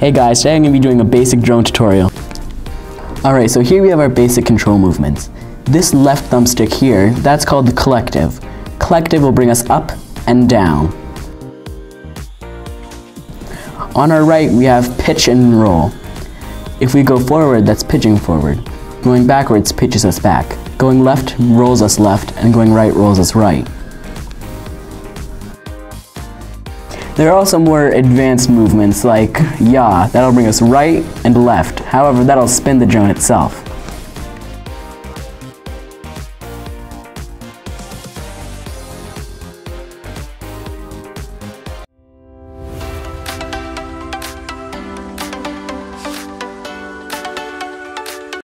Hey guys, today I'm going to be doing a basic drone tutorial. Alright, so here we have our basic control movements. This left thumbstick here, that's called the collective. Collective will bring us up and down. On our right, we have pitch and roll. If we go forward, that's pitching forward. Going backwards pitches us back. Going left rolls us left, and going right rolls us right. There are also more advanced movements like yaw, that'll bring us right and left. However, that'll spin the drone itself.